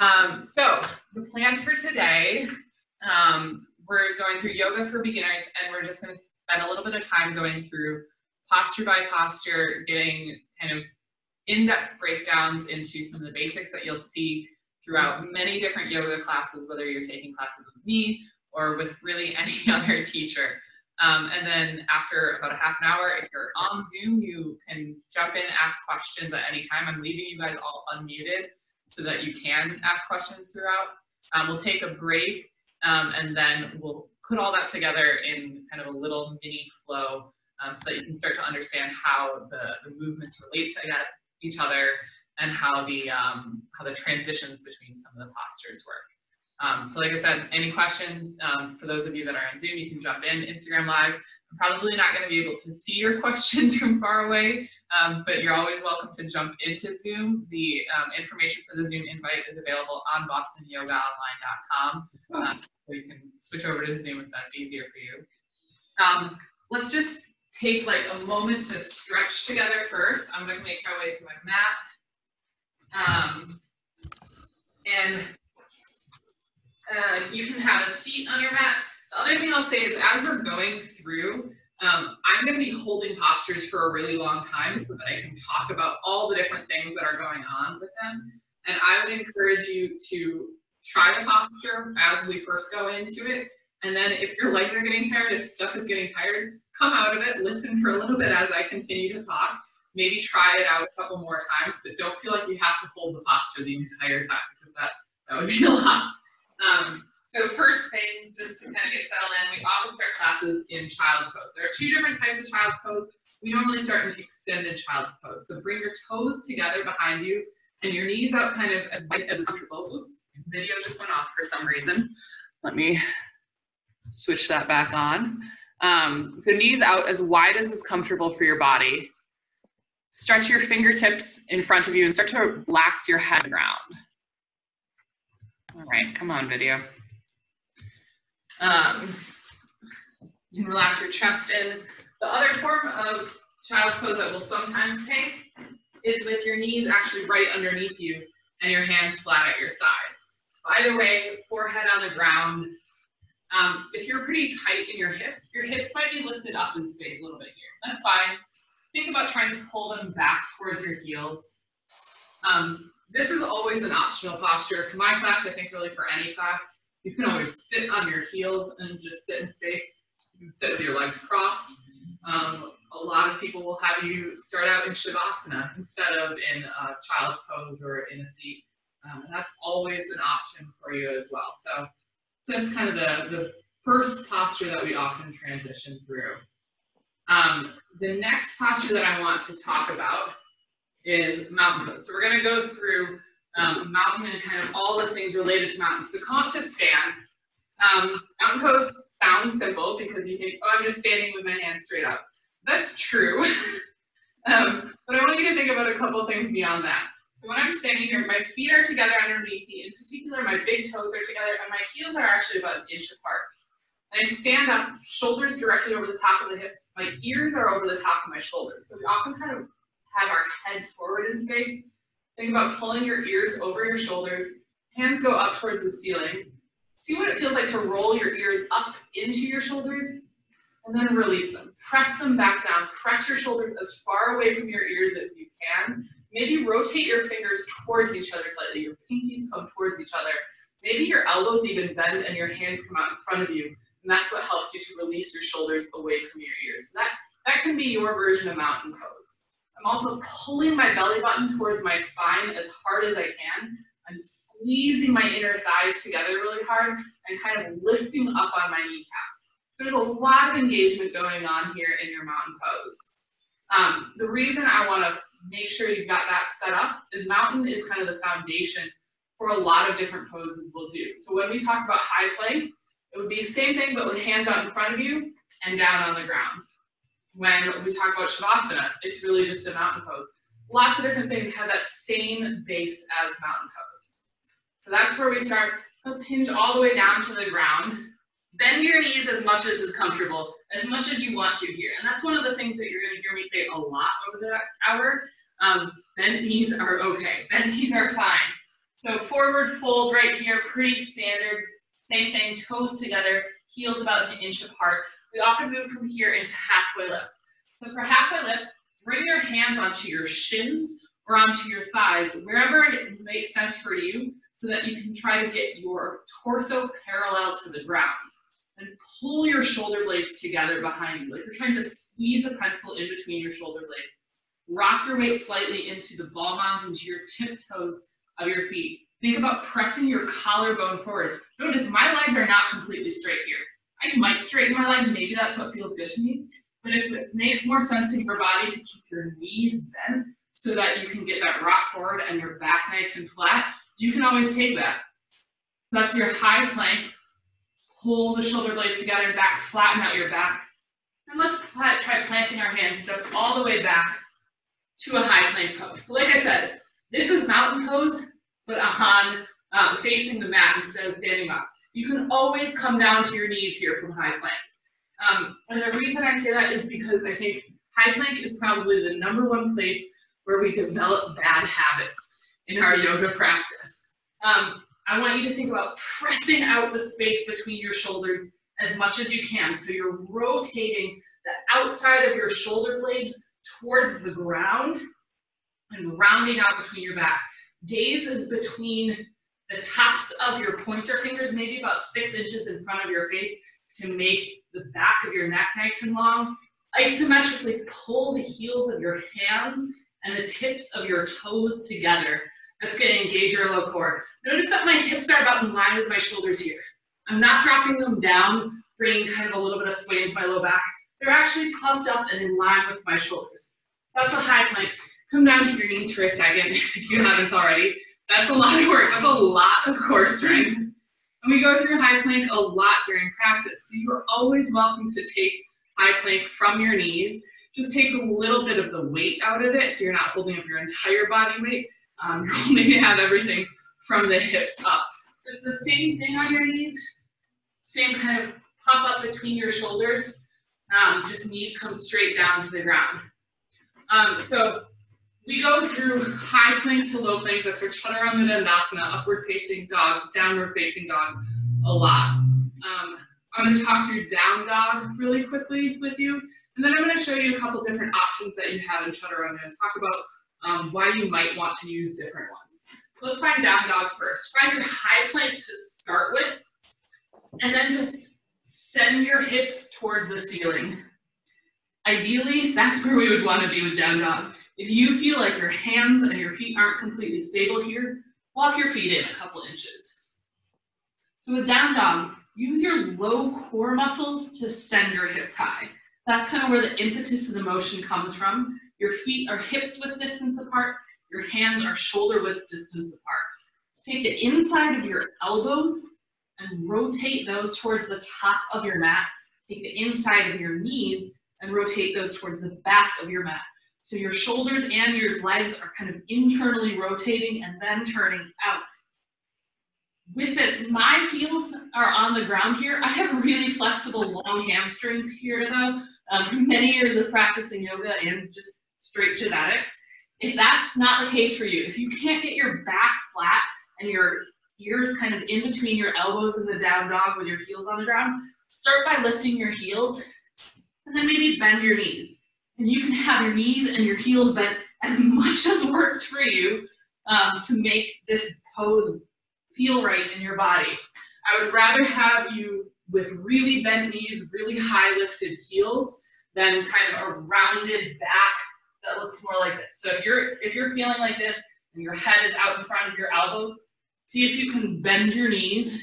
Um, so the plan for today, um, we're going through yoga for beginners and we're just going to spend a little bit of time going through posture by posture, getting kind of in-depth breakdowns into some of the basics that you'll see throughout many different yoga classes, whether you're taking classes with me or with really any other teacher. Um, and then after about a half an hour, if you're on Zoom, you can jump in, ask questions at any time. I'm leaving you guys all unmuted so that you can ask questions throughout. Um, we'll take a break um, and then we'll put all that together in kind of a little mini flow um, so that you can start to understand how the, the movements relate to each other and how the, um, how the transitions between some of the postures work. Um, so like I said, any questions, um, for those of you that are on Zoom, you can jump in, Instagram Live. I'm probably not going to be able to see your questions from far away, um, but you're always welcome to jump into Zoom. The um, information for the Zoom invite is available on bostonyogaonline.com, uh, so you can switch over to Zoom if that's easier for you. Um, let's just take like a moment to stretch together first. I'm going to make my way to my mat. Um, and uh, you can have a seat on your mat. The other thing I'll say is as we're going through, um, I'm going to be holding postures for a really long time so that I can talk about all the different things that are going on with them. And I would encourage you to try the posture as we first go into it. And then if your legs are getting tired, if stuff is getting tired, come out of it, listen for a little bit as I continue to talk. Maybe try it out a couple more times, but don't feel like you have to hold the posture the entire time because that, that would be a lot. Um, so first thing, just to kind of get settled in, we often start classes in child's pose. There are two different types of child's pose. We normally start in extended child's pose. So bring your toes together behind you and your knees out kind of as wide as comfortable. Oops, video just went off for some reason. Let me switch that back on. Um, so knees out as wide as is comfortable for your body. Stretch your fingertips in front of you and start to relax your head ground. All right, come on, video. Um, you can relax your chest in. The other form of child's pose that we'll sometimes take is with your knees actually right underneath you and your hands flat at your sides. Either way, forehead on the ground. Um, if you're pretty tight in your hips, your hips might be lifted up in space a little bit here. That's fine. Think about trying to pull them back towards your heels. Um, this is always an optional posture. For my class, I think really for any class, you can always sit on your heels and just sit in space. You can sit with your legs crossed. Um, a lot of people will have you start out in Shavasana instead of in a child's pose or in a seat. Um, and that's always an option for you as well. So that's kind of the, the first posture that we often transition through. Um, the next posture that I want to talk about is mountain pose. So we're going to go through um, mountain and kind of all the things related to mountains. So come up to stand. Um, mountain pose sounds simple because you think, oh, I'm just standing with my hands straight up. That's true. um, but I want you to think about a couple things beyond that. So when I'm standing here, my feet are together underneath me. In particular, my big toes are together, and my heels are actually about an inch apart. And I stand up, shoulders directly over the top of the hips. My ears are over the top of my shoulders. So we often kind of have our heads forward in space. Think about pulling your ears over your shoulders, hands go up towards the ceiling. See what it feels like to roll your ears up into your shoulders and then release them. Press them back down. Press your shoulders as far away from your ears as you can. Maybe rotate your fingers towards each other slightly. Your pinkies come towards each other. Maybe your elbows even bend and your hands come out in front of you. And that's what helps you to release your shoulders away from your ears. So that, that can be your version of mountain pose. I'm also pulling my belly button towards my spine as hard as I can. I'm squeezing my inner thighs together really hard and kind of lifting up on my kneecaps. So there's a lot of engagement going on here in your mountain pose. Um, the reason I want to make sure you've got that set up is mountain is kind of the foundation for a lot of different poses we'll do. So when we talk about high plank, it would be the same thing but with hands out in front of you and down on the ground when we talk about Shavasana, it's really just a mountain pose. Lots of different things have that same base as mountain pose. So that's where we start. Let's hinge all the way down to the ground. Bend your knees as much as is comfortable, as much as you want to here. And that's one of the things that you're gonna hear me say a lot over the next hour. Um, bent knees are okay, bent knees are fine. So forward fold right here, pretty standards. Same thing, toes together, heels about an inch apart. We often move from here into halfway lift. So for halfway lift, bring your hands onto your shins or onto your thighs, wherever it makes sense for you, so that you can try to get your torso parallel to the ground. And pull your shoulder blades together behind you, like you're trying to squeeze a pencil in between your shoulder blades. Rock your weight slightly into the ball mounds, into your tiptoes of your feet. Think about pressing your collarbone forward. Notice my legs are not completely straight here. I might straighten my legs, maybe that's what feels good to me. But if it makes more sense in your body to keep your knees bent so that you can get that rock forward and your back nice and flat, you can always take that. That's your high plank. Pull the shoulder blades together, back, flatten out your back. And let's try planting our hands, step all the way back to a high plank pose. So like I said, this is mountain pose, but on um, facing the mat instead of standing up. You can always come down to your knees here from high plank. Um, and the reason I say that is because I think high plank is probably the number one place where we develop bad habits in our yoga practice. Um, I want you to think about pressing out the space between your shoulders as much as you can. So you're rotating the outside of your shoulder blades towards the ground and rounding out between your back. Gaze is between the tops of your pointer fingers, maybe about six inches in front of your face to make the back of your neck nice and long. Isometrically pull the heels of your hands and the tips of your toes together. That's gonna engage your low core. Notice that my hips are about in line with my shoulders here. I'm not dropping them down, bringing kind of a little bit of sway into my low back. They're actually puffed up and in line with my shoulders. That's a high plank. Come down to your knees for a second if you haven't already. That's a lot of work. That's a lot of core strength. And we go through high plank a lot during practice. So you're always welcome to take high plank from your knees. Just takes a little bit of the weight out of it so you're not holding up your entire body weight. Um, you're only going to have everything from the hips up. So it's the same thing on your knees. Same kind of pop up between your shoulders. Um, just knees come straight down to the ground. Um, so we go through high plank to low plank, that's our chaturanga dandasana, upward facing dog, downward facing dog, a lot. Um, I'm gonna talk through down dog really quickly with you, and then I'm gonna show you a couple different options that you have in chaturanga and talk about um, why you might want to use different ones. So let's find down dog first. Find your high plank to start with, and then just send your hips towards the ceiling. Ideally, that's where we would wanna be with down dog. If you feel like your hands and your feet aren't completely stable here, walk your feet in a couple inches. So with down dog, use your low core muscles to send your hips high. That's kind of where the impetus of the motion comes from. Your feet are hips width distance apart, your hands are shoulder width distance apart. Take the inside of your elbows and rotate those towards the top of your mat. Take the inside of your knees and rotate those towards the back of your mat. So your shoulders and your legs are kind of internally rotating and then turning out. With this, my heels are on the ground here. I have really flexible long hamstrings here though, um, many years of practicing yoga and just straight genetics. If that's not the case for you, if you can't get your back flat and your ears kind of in between your elbows in the down dog with your heels on the ground, start by lifting your heels and then maybe bend your knees and you can have your knees and your heels bent as much as works for you um, to make this pose feel right in your body. I would rather have you with really bent knees, really high lifted heels than kind of a rounded back that looks more like this. So if you're if you're feeling like this and your head is out in front of your elbows, see if you can bend your knees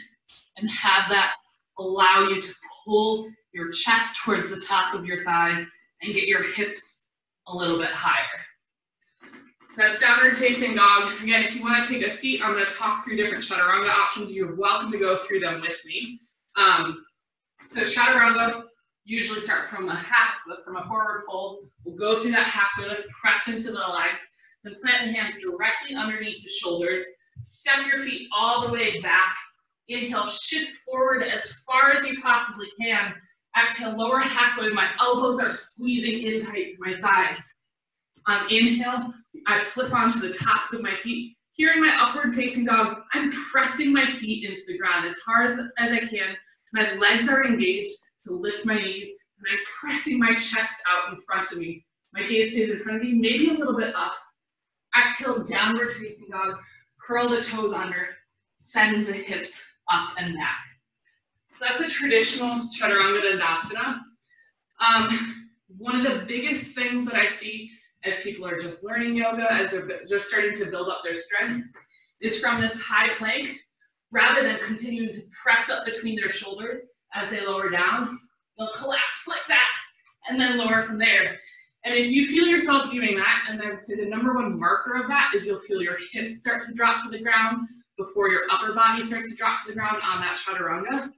and have that allow you to pull your chest towards the top of your thighs and get your hips a little bit higher. So That's downward facing dog. Again, if you want to take a seat, I'm going to talk through different chaturanga options. You're welcome to go through them with me. Um, so chaturanga, usually start from a half, but from a forward fold. We'll go through that halfway lift, press into the legs, then plant the hands directly underneath the shoulders. Step your feet all the way back. Inhale, shift forward as far as you possibly can Exhale, lower halfway. My elbows are squeezing in tight to my sides. On inhale, I flip onto the tops of my feet. Here in my upward facing dog, I'm pressing my feet into the ground as hard as, as I can. My legs are engaged to lift my knees, and I'm pressing my chest out in front of me. My gaze stays in front of me, maybe a little bit up. Exhale, downward facing dog. Curl the toes under. Send the hips up and back. So that's a traditional Chaturanga Dandasana. Um, one of the biggest things that I see as people are just learning yoga, as they're just starting to build up their strength, is from this high plank, rather than continuing to press up between their shoulders as they lower down, they'll collapse like that and then lower from there. And if you feel yourself doing that, and I would say the number one marker of that is you'll feel your hips start to drop to the ground before your upper body starts to drop to the ground on that chaturanga.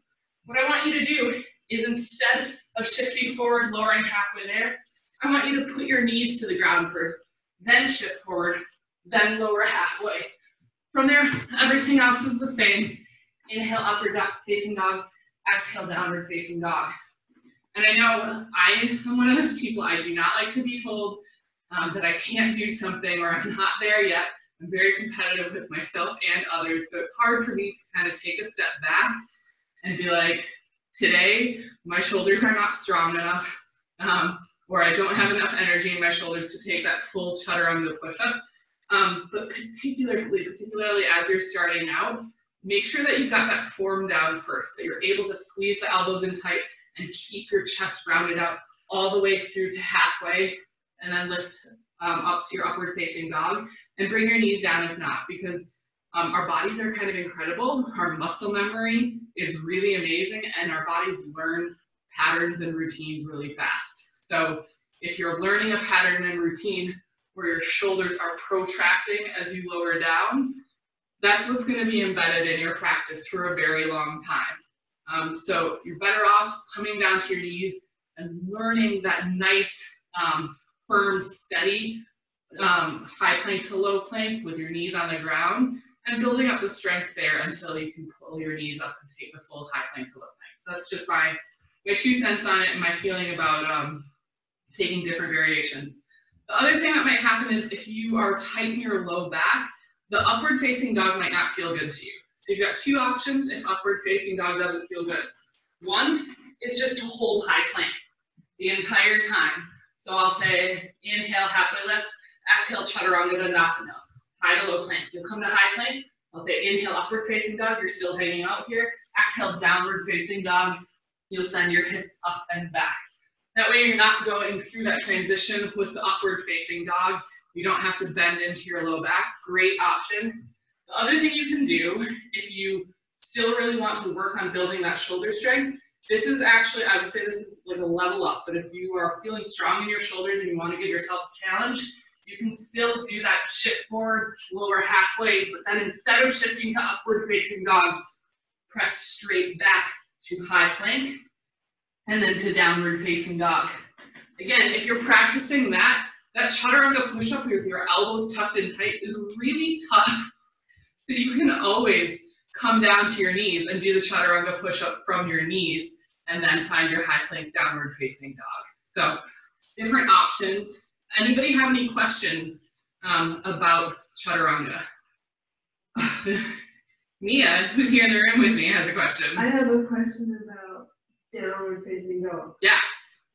What I want you to do is instead of shifting forward, lowering halfway there, I want you to put your knees to the ground first, then shift forward, then lower halfway. From there, everything else is the same. Inhale, upward dog, facing dog. Exhale, downward facing dog. And I know I am one of those people, I do not like to be told um, that I can't do something or I'm not there yet. I'm very competitive with myself and others, so it's hard for me to kind of take a step back and be like, today my shoulders are not strong enough, um, or I don't have enough energy in my shoulders to take that full chaturanga push-up. Um, but particularly, particularly as you're starting out, make sure that you've got that form down first, that you're able to squeeze the elbows in tight and keep your chest rounded out all the way through to halfway, and then lift um, up to your upward facing dog, and bring your knees down if not, because um, our bodies are kind of incredible. Our muscle memory is really amazing, and our bodies learn patterns and routines really fast. So if you're learning a pattern and routine where your shoulders are protracting as you lower down, that's what's going to be embedded in your practice for a very long time. Um, so you're better off coming down to your knees and learning that nice, um, firm, steady um, high plank to low plank with your knees on the ground and building up the strength there until you can pull your knees up and take the full high plank to low plank. So that's just my, my two cents on it and my feeling about um, taking different variations. The other thing that might happen is if you are tight in your low back, the upward facing dog might not feel good to you. So you've got two options if upward facing dog doesn't feel good. One is just to hold high plank the entire time. So I'll say inhale, halfway lift, exhale, chaturanga dandasana, high to low plank. You'll come to high plank. I'll say inhale, upward facing dog. You're still hanging out here. Exhale, downward facing dog. You'll send your hips up and back. That way you're not going through that transition with the upward facing dog. You don't have to bend into your low back. Great option. The other thing you can do if you still really want to work on building that shoulder strength, this is actually, I would say this is like a level up, but if you are feeling strong in your shoulders and you want to give yourself a challenge, you can still do that shift forward, lower halfway, but then instead of shifting to upward facing dog, press straight back to high plank and then to downward facing dog. Again, if you're practicing that, that chaturanga push-up with your elbows tucked in tight is really tough. So you can always come down to your knees and do the chaturanga push-up from your knees and then find your high plank downward facing dog. So different options. Anybody have any questions um, about chaturanga? Mia, who's here in the room with me, has a question. I have a question about downward facing dog. Yeah.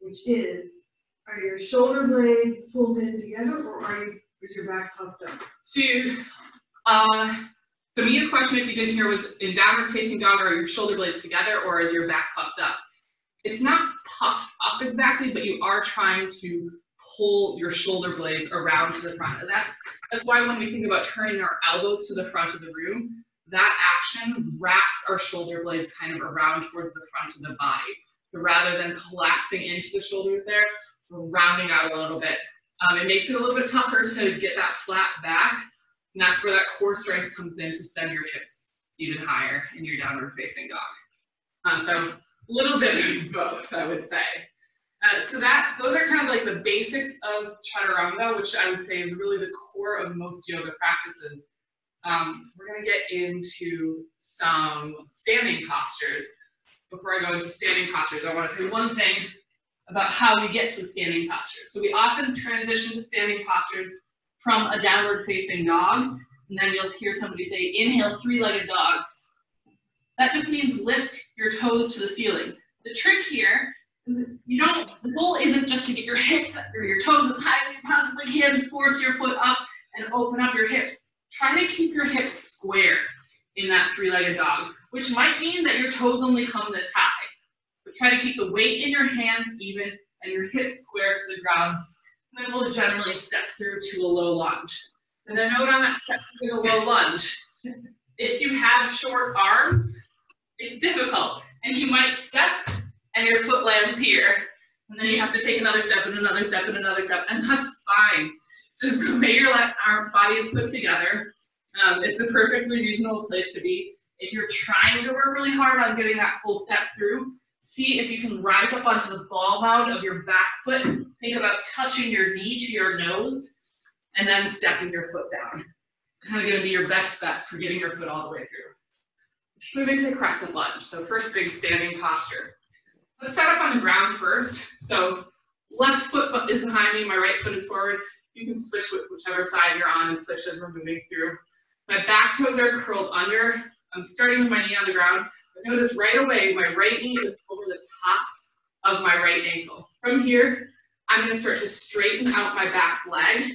Which is, are your shoulder blades pulled in together or are you, is your back puffed up? So, uh, so Mia's question, if you didn't hear, was in downward facing dog, are your shoulder blades together or is your back puffed up? It's not puffed up exactly, but you are trying to pull your shoulder blades around to the front. And that's, that's why when we think about turning our elbows to the front of the room, that action wraps our shoulder blades kind of around towards the front of the body. So rather than collapsing into the shoulders there, we're rounding out a little bit. Um, it makes it a little bit tougher to get that flat back, and that's where that core strength comes in to send your hips even higher in your downward facing dog. Uh, so a little bit of both, I would say. Uh, so that those are kind of like the basics of chaturanga, which I would say is really the core of most yoga practices. Um, we're going to get into some standing postures. Before I go into standing postures, I want to say one thing about how we get to standing postures. So we often transition to standing postures from a downward facing dog. and then you'll hear somebody say, inhale, three-legged dog. That just means lift your toes to the ceiling. The trick here you don't, the goal isn't just to get your hips or your toes as high as you possibly can, force your foot up and open up your hips. Try to keep your hips square in that three-legged dog, which might mean that your toes only come this high. But try to keep the weight in your hands even and your hips square to the ground. And then we'll generally step through to a low lunge. And a note on that step through a low lunge. If you have short arms, it's difficult. And you might step and your foot lands here. And then you have to take another step and another step and another step. And that's fine. It's just the way your arm body is put together. Um, it's a perfectly reasonable place to be. If you're trying to work really hard on getting that full step through, see if you can rise up onto the ball mound of your back foot. Think about touching your knee to your nose and then stepping your foot down. It's kind of going to be your best bet for getting your foot all the way through. Moving to the crescent lunge. So first big standing posture. Let's set up on the ground first. So left foot is behind me, my right foot is forward. You can switch with whichever side you're on and switch as we're moving through. My back toes are curled under. I'm starting with my knee on the ground. But notice right away, my right knee is over the top of my right ankle. From here, I'm gonna start to straighten out my back leg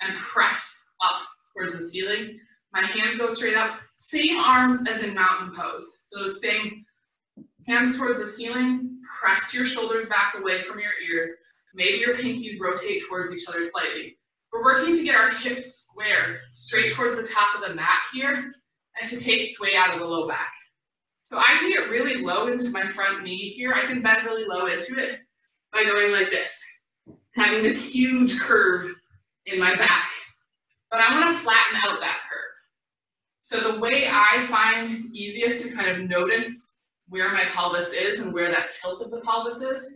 and press up towards the ceiling. My hands go straight up, same arms as in mountain pose. So same hands towards the ceiling, press your shoulders back away from your ears. Maybe your pinkies rotate towards each other slightly. We're working to get our hips square, straight towards the top of the mat here, and to take sway out of the low back. So I can get really low into my front knee here. I can bend really low into it by going like this, having this huge curve in my back. But I want to flatten out that curve. So the way I find easiest to kind of notice where my pelvis is and where that tilt of the pelvis is,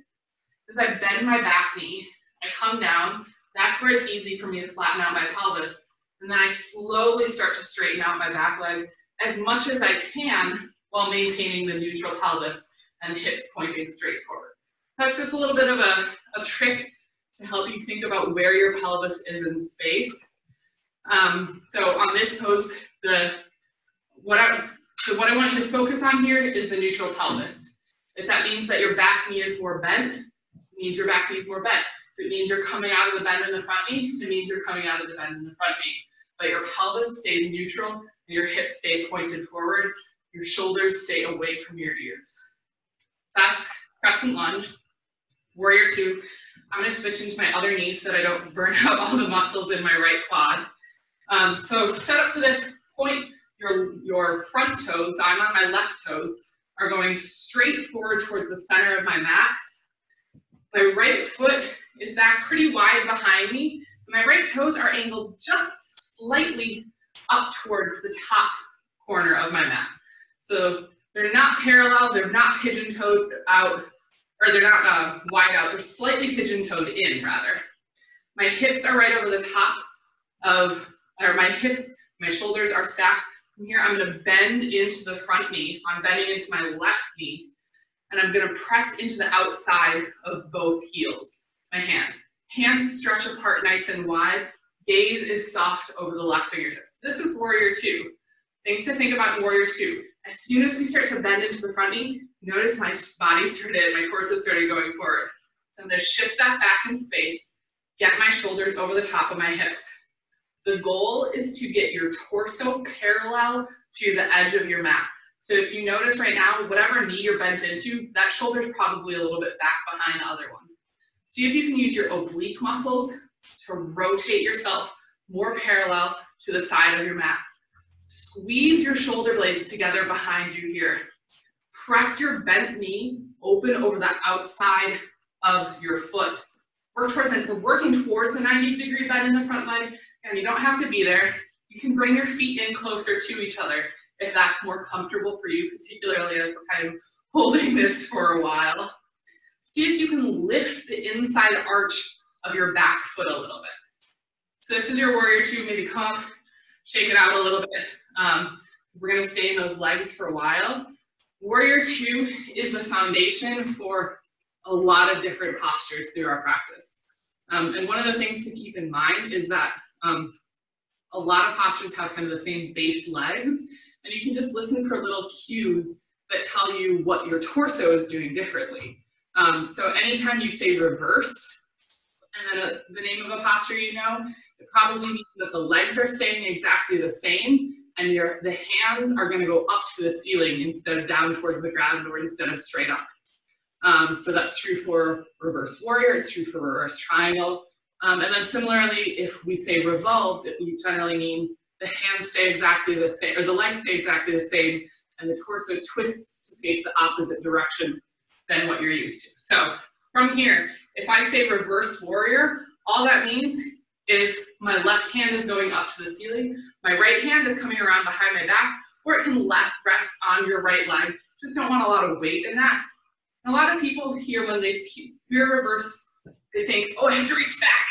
is I bend my back knee, I come down, that's where it's easy for me to flatten out my pelvis, and then I slowly start to straighten out my back leg as much as I can while maintaining the neutral pelvis and hips pointing straight forward. That's just a little bit of a, a trick to help you think about where your pelvis is in space. Um, so on this pose, the what I, so what I want you to focus on here is the neutral pelvis. If that means that your back knee is more bent, it means your back knee is more bent. If it means you're coming out of the bend in the front knee, it means you're coming out of the bend in the front knee. But your pelvis stays neutral and your hips stay pointed forward. Your shoulders stay away from your ears. That's crescent lunge. Warrior two. I'm gonna switch into my other knee so that I don't burn out all the muscles in my right quad. Um, so set up for this, point your, your front toes, I'm on my left toes, are going straight forward towards the center of my mat. My right foot is back pretty wide behind me. My right toes are angled just slightly up towards the top corner of my mat. So they're not parallel, they're not pigeon-toed out, or they're not uh, wide out, they're slightly pigeon-toed in rather. My hips are right over the top of, or my hips, my shoulders are stacked. From here, I'm gonna bend into the front knee, so I'm bending into my left knee, and I'm gonna press into the outside of both heels, my hands. Hands stretch apart nice and wide, gaze is soft over the left fingertips. This is warrior two. Things to think about in warrior two. As soon as we start to bend into the front knee, notice my body started, my torso started going forward. I'm gonna shift that back in space, get my shoulders over the top of my hips. The goal is to get your torso parallel to the edge of your mat. So if you notice right now, whatever knee you're bent into, that shoulder's probably a little bit back behind the other one. See if you can use your oblique muscles to rotate yourself more parallel to the side of your mat. Squeeze your shoulder blades together behind you here. Press your bent knee open over the outside of your foot. Work towards. We're working towards a 90 degree bend in the front leg, and you don't have to be there. You can bring your feet in closer to each other if that's more comfortable for you, particularly as we're kind of holding this for a while. See if you can lift the inside arch of your back foot a little bit. So this is your warrior two, maybe come shake it out a little bit. Um, we're gonna stay in those legs for a while. Warrior two is the foundation for a lot of different postures through our practice. Um, and one of the things to keep in mind is that um, a lot of postures have kind of the same base legs, and you can just listen for little cues that tell you what your torso is doing differently. Um, so anytime you say reverse, and then a, the name of a posture you know, it probably means that the legs are staying exactly the same, and your the hands are going to go up to the ceiling instead of down towards the ground or instead of straight up. Um, so that's true for reverse warrior, it's true for reverse triangle. Um, and then similarly, if we say revolved, it generally means the hands stay exactly the same, or the legs stay exactly the same, and the torso twists to face the opposite direction than what you're used to. So from here, if I say reverse warrior, all that means is my left hand is going up to the ceiling, my right hand is coming around behind my back, or it can left rest on your right leg. Just don't want a lot of weight in that. A lot of people here, when they hear reverse, they think, oh, I have to reach back.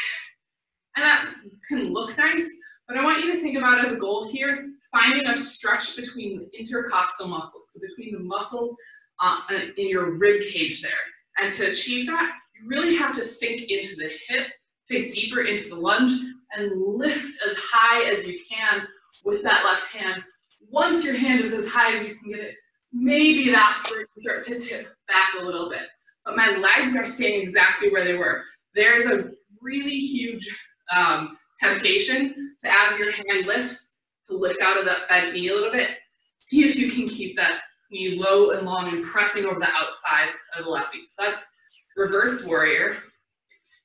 And that can look nice, but I want you to think about as a goal here, finding a stretch between the intercostal muscles, so between the muscles uh, in your rib cage there. And to achieve that, you really have to sink into the hip, sink deeper into the lunge, and lift as high as you can with that left hand. Once your hand is as high as you can get it, maybe that's where you start to tip back a little bit. But my legs are staying exactly where they were. There's a really huge um, temptation to, as your hand lifts, to lift out of that bent knee a little bit. See if you can keep that knee low and long and pressing over the outside of the left knee. So that's reverse warrior.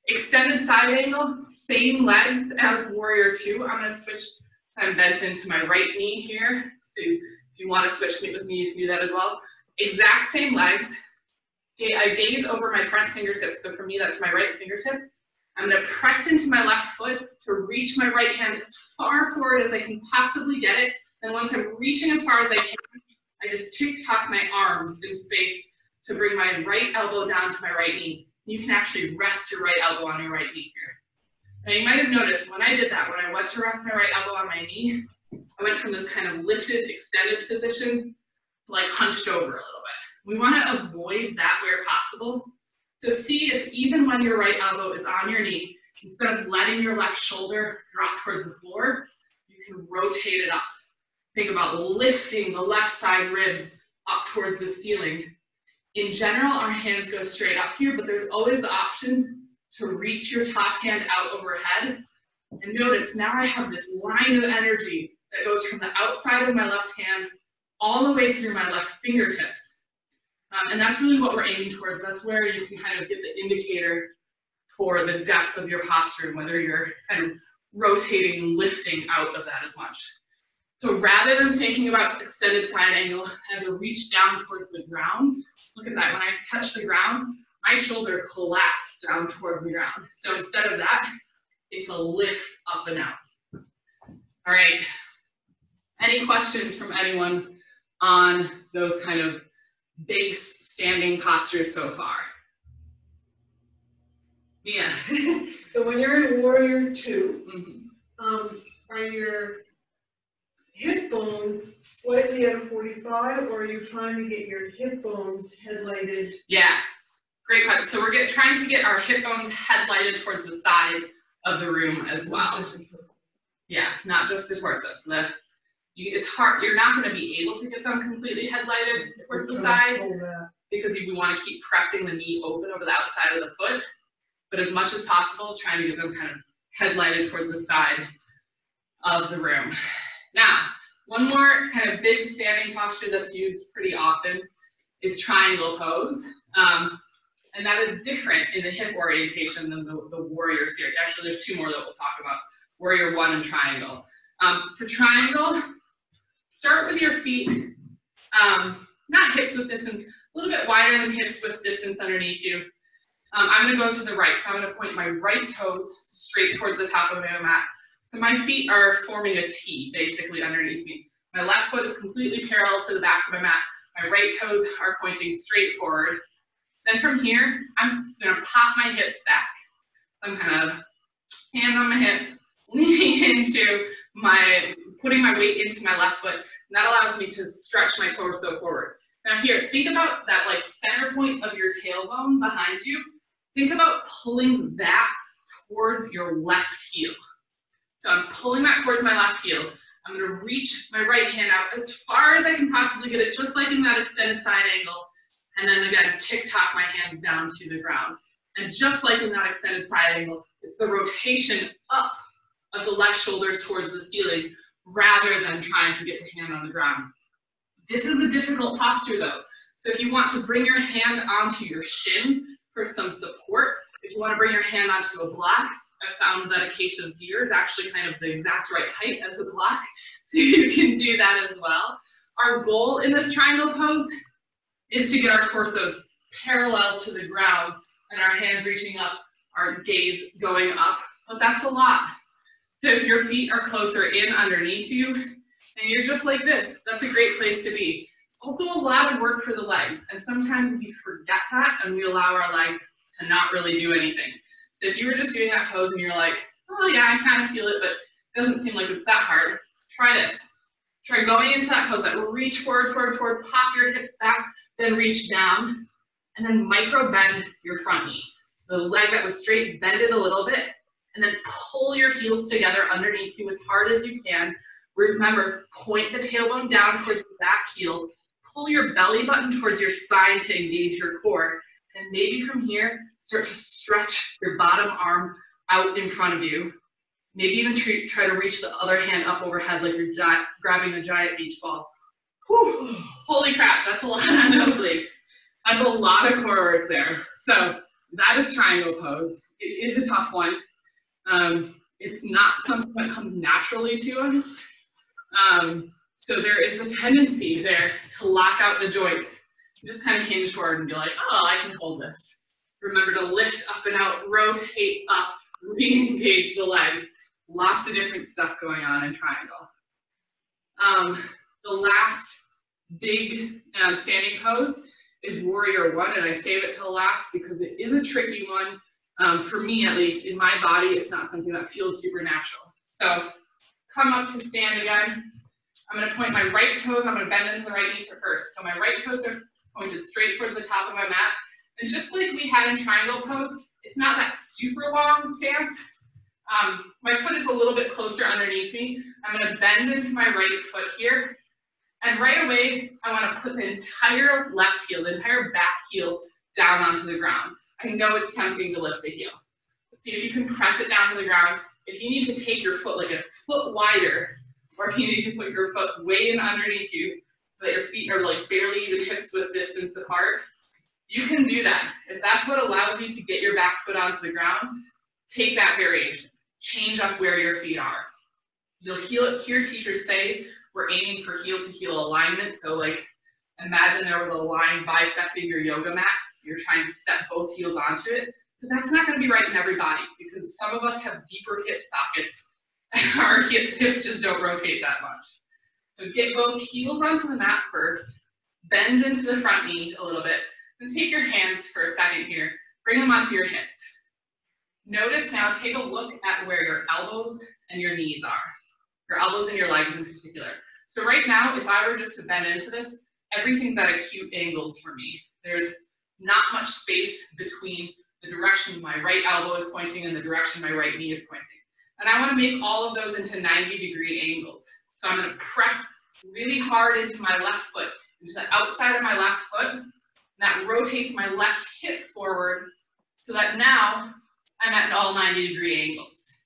Extended side angle, same legs as warrior two. I'm gonna switch, so I'm bent into my right knee here. So if you wanna switch with me, you can do that as well. Exact same legs. Okay, I gaze over my front fingertips. So for me, that's my right fingertips. I'm gonna press into my left foot to reach my right hand as far forward as I can possibly get it. And once I'm reaching as far as I can, I just tick-tock my arms in space to bring my right elbow down to my right knee. You can actually rest your right elbow on your right knee here. Now you might have noticed when I did that, when I went to rest my right elbow on my knee, I went from this kind of lifted, extended position like hunched over a little We wanna avoid that where possible. So see if even when your right elbow is on your knee, instead of letting your left shoulder drop towards the floor, you can rotate it up. Think about lifting the left side ribs up towards the ceiling. In general, our hands go straight up here, but there's always the option to reach your top hand out overhead. And notice now I have this line of energy that goes from the outside of my left hand all the way through my left fingertips. Um, and that's really what we're aiming towards. That's where you can kind of get the indicator for the depth of your posture and whether you're kind of rotating and lifting out of that as much. So rather than thinking about extended side angle as a reach down towards the ground, look at that, when I touch the ground, my shoulder collapsed down towards the ground. So instead of that, it's a lift up and out. All right, any questions from anyone on those kind of base standing posture so far? Yeah. So when you're in warrior two, Mhm. um, are your hip bones slightly at a forty-five, or are you trying to get your hip bones headlighted? Yeah, great question. So we're get, trying to get our hip bones headlighted towards the side of the room as well. Yeah, not just the torso. So the, you, it's hard, you're not gonna be able to get them completely headlighted towards the side to pull that. because you wanna keep pressing the knee open over the outside of the foot. But as much as possible, trying to get them kind of headlighted towards the side of the room. Now, one more kind of big standing posture that's used pretty often is triangle pose. Um, and that is different in the hip orientation than the, the warrior series. Actually, there's two more that we'll talk about, warrior one and triangle. Um, for triangle, start with your feet, um, not hips with distance, a little bit wider than hips with distance underneath you. Um, I'm gonna go to the right, so I'm gonna point my right toes straight towards the top of my mat. So my feet are forming a T, basically, underneath me. My left foot is completely parallel to the back of my mat. My right toes are pointing straight forward. Then from here, I'm gonna pop my hips back. I'm kind of hand on my hip, leaning into my, putting my weight into my left foot. And that allows me to stretch my torso forward. Now here, think about that like center point of your tailbone behind you. Think about pulling that towards your left heel. So I'm pulling that towards my left heel. I'm gonna reach my right hand out as far as I can possibly get it, just like in that extended side angle. And then again, tick-tock my hands down to the ground. And just like in that extended side angle, it's the rotation up of the left shoulders towards the ceiling rather than trying to get the hand on the ground. This is a difficult posture though. So if you want to bring your hand onto your shin for some support, if you want to bring your hand onto a block, I found that a case of beer is actually kind of the exact right height as a block, so you can do that as well. Our goal in this triangle pose is to get our torsos parallel to the ground and our hands reaching up, our gaze going up, but that's a lot. So if your feet are closer in underneath you, and you're just like this, that's a great place to be. It's also a lot of work for the legs, and sometimes we forget that and we allow our legs to not really do anything. So if you were just doing that pose and you're like, oh yeah, I kind of feel it, but it doesn't seem like it's that hard, try this. Try going into that pose, that will reach forward, forward, forward, pop your hips back, then reach down, and then micro bend your front knee. The leg that was straight, bend it a little bit, and then pull your heels together underneath you as hard as you can. Remember, point the tailbone down towards the back heel, pull your belly button towards your spine to engage your core, and maybe from here, start to stretch your bottom arm out in front of you. Maybe even try to reach the other hand up overhead like you're grabbing a giant beach ball. Whew. Holy crap, that's a lot of obliques. That's a lot of core work there. So that is triangle pose. It is a tough one. Um, it's not something that comes naturally to us. Um, so there is the tendency there to lock out the joints. Just kind of hinge forward and be like, oh, I can hold this. Remember to lift up and out, rotate up, re-engage the legs. Lots of different stuff going on in triangle. Um, the last big um, standing pose is warrior one, and I save it to the last because it is a tricky one. Um, for me, at least, in my body, it's not something that feels supernatural. So come up to stand again. I'm gonna point my right toes, I'm gonna bend into the right knees first. So my right toes are pointed straight towards the top of my mat. And just like we had in triangle pose, it's not that super long stance. Um, my foot is a little bit closer underneath me. I'm gonna bend into my right foot here and right away, I want to put the entire left heel, the entire back heel down onto the ground. I know it's tempting to lift the heel. see if you can press it down to the ground. If you need to take your foot like a foot wider, or if you need to put your foot way in underneath you, so that your feet are like barely even hips width distance apart, you can do that. If that's what allows you to get your back foot onto the ground, take that variation. Change up where your feet are. You'll hear teachers say we're aiming for heel to heel alignment. So like imagine there was a line bisecting your yoga mat. You're trying to step both heels onto it. But that's not going to be right in everybody because some of us have deeper hip sockets and our hips just don't rotate that much. So get both heels onto the mat first, bend into the front knee a little bit, and take your hands for a second here. Bring them onto your hips. Notice now, take a look at where your elbows and your knees are. Your elbows and your legs in particular. So right now, if I were just to bend into this, everything's at acute angles for me. There's not much space between the direction my right elbow is pointing and the direction my right knee is pointing. And I wanna make all of those into 90 degree angles. So I'm gonna press really hard into my left foot, into the outside of my left foot. that rotates my left hip forward so that now I'm at all 90 degree angles.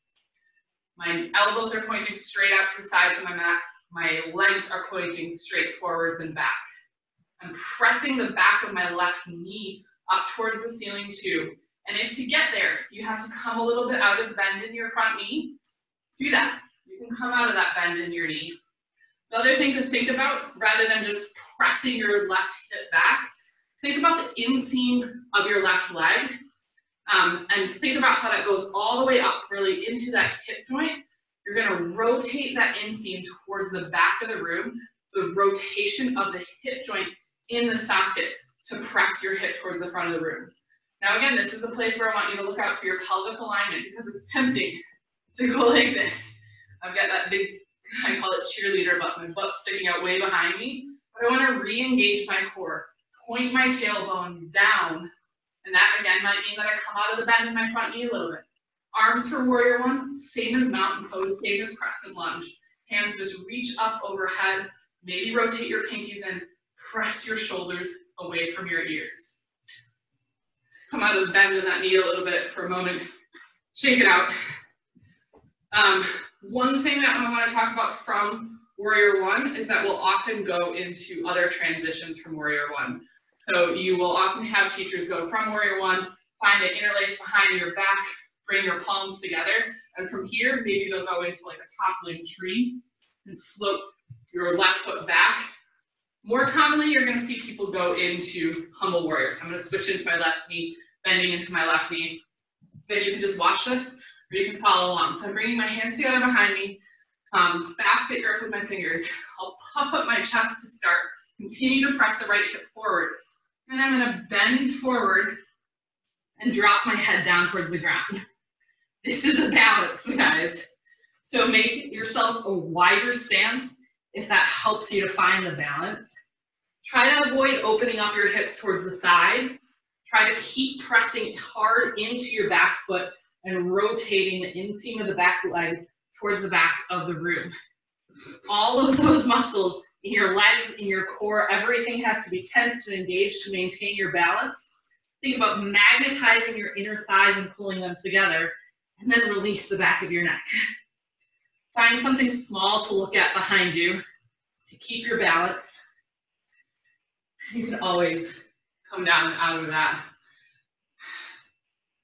My elbows are pointing straight out to the sides of my mat. My legs are pointing straight forwards and back. I'm pressing the back of my left knee up towards the ceiling too. And if to get there, you have to come a little bit out of bend in your front knee, do that. You can come out of that bend in your knee. The other thing to think about, rather than just pressing your left hip back, think about the inseam of your left leg um, and think about how that goes all the way up really into that hip joint. You're gonna rotate that inseam towards the back of the room, the rotation of the hip joint in the socket to press your hip towards the front of the room. Now again, this is a place where I want you to look out for your pelvic alignment because it's tempting to go like this. I've got that big, I call it cheerleader butt, my butt sticking out way behind me, but I wanna re-engage my core, point my tailbone down and that again might mean that I come out of the bend in my front knee a little bit. Arms for warrior one, same as mountain pose, same as crescent lunge. Hands just reach up overhead, maybe rotate your pinkies and press your shoulders away from your ears. Come out of the bend in that knee a little bit for a moment. Shake it out. Um, one thing that I want to talk about from Warrior One is that we'll often go into other transitions from Warrior One. So you will often have teachers go from Warrior One, find an interlace behind your back, bring your palms together, and from here, maybe they'll go into like a toppling tree and float your left foot back. More commonly, you're gonna see people go into humble warriors. I'm gonna switch into my left knee, bending into my left knee. Then you can just watch this, or you can follow along. So I'm bringing my hands together behind me, um, basket grip with my fingers. I'll puff up my chest to start. Continue to press the right hip forward. And I'm gonna bend forward and drop my head down towards the ground. This is a balance, guys. So make yourself a wider stance if that helps you to find the balance. Try to avoid opening up your hips towards the side. Try to keep pressing hard into your back foot and rotating the inseam of the back leg towards the back of the room. All of those muscles in your legs, in your core, everything has to be tensed and engaged to maintain your balance. Think about magnetizing your inner thighs and pulling them together, and then release the back of your neck. Find something small to look at behind you to keep your balance. You can always come down out of that.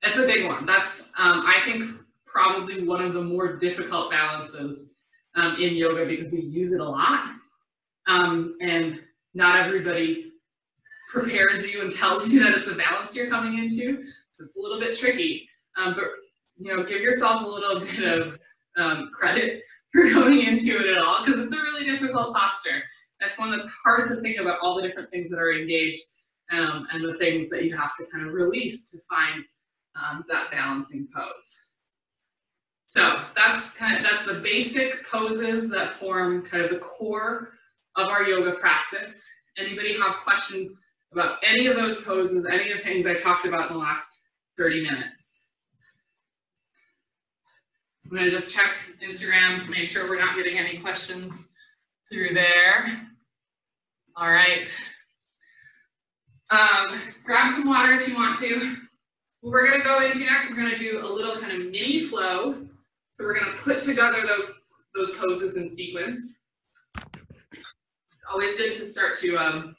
That's a big one. That's, um, I think, probably one of the more difficult balances um, in yoga because we use it a lot. Um, and not everybody prepares you and tells you that it's a balance you're coming into. It's a little bit tricky. Um, but you know, give yourself a little bit of um, credit for going into it at all because it's a really difficult posture. That's one that's hard to think about all the different things that are engaged um, and the things that you have to kind of release to find um, that balancing pose. So that's kind of that's the basic poses that form kind of the core of our yoga practice. Anybody have questions about any of those poses, any of the things I talked about in the last 30 minutes? I'm gonna just check Instagrams, make sure we're not getting any questions through there. All right. Um, grab some water if you want to. What we're gonna go into next, we're gonna do a little kind of mini flow. So we're gonna put together those, those poses in sequence. It's always good to start to, um,